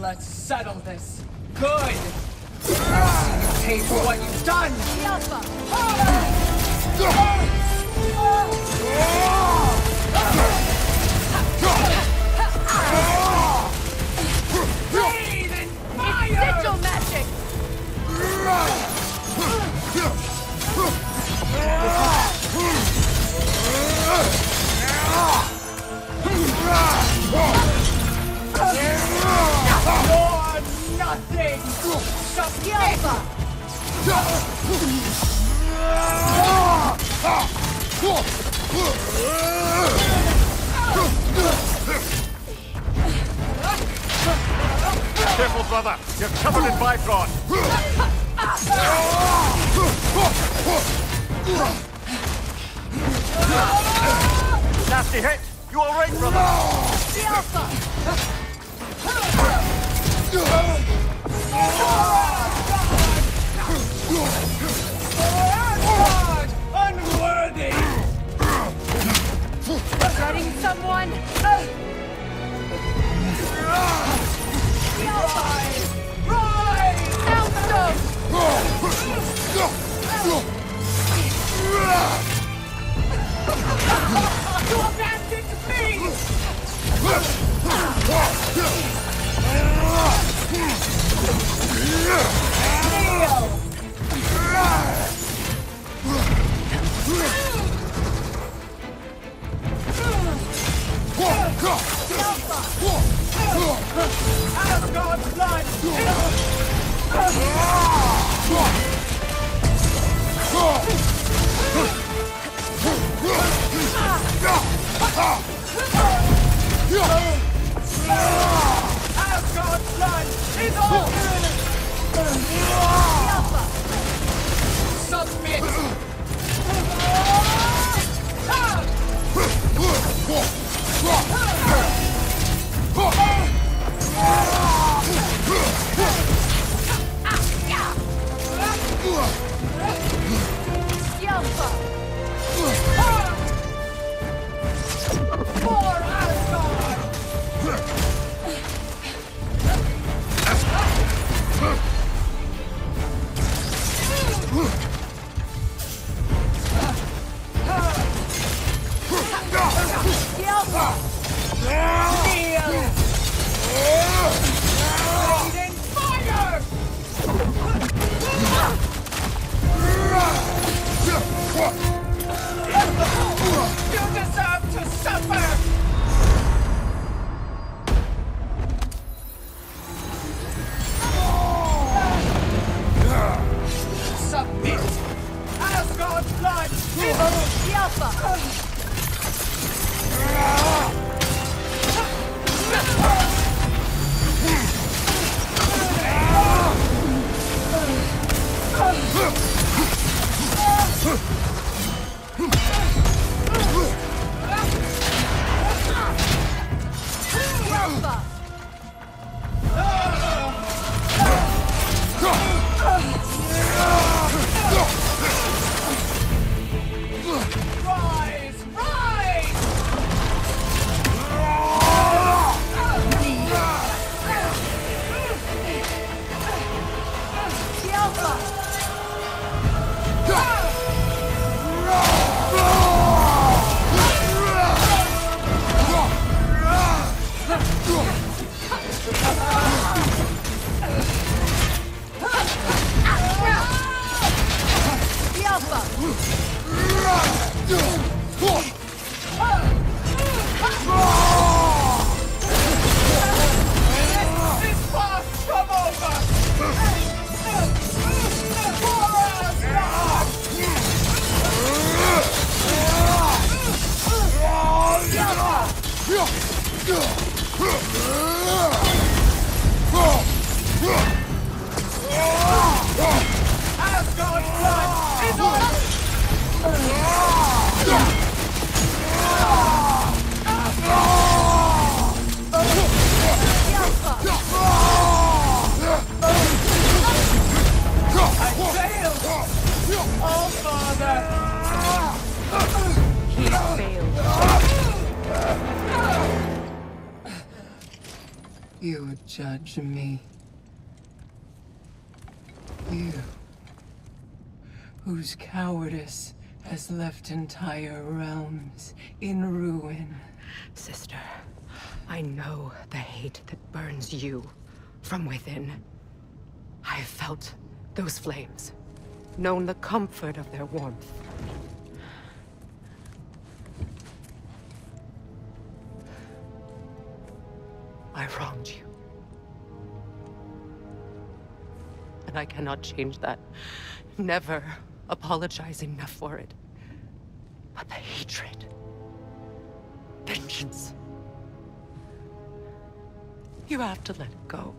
Let's settle this. Good. You pay for what you've done. Careful, brother. You're covered in Bifrost. Nasty hit. You all right, brother? God! Soundstone! You abandoned me! Submit! You deserve to suffer! Asgard's You would judge me. You, whose cowardice has left entire realms in ruin. Sister, I know the hate that burns you from within. I have felt those flames, known the comfort of their warmth. I wronged you. And I cannot change that. Never apologize enough for it. But the hatred... Vengeance... You have to let it go.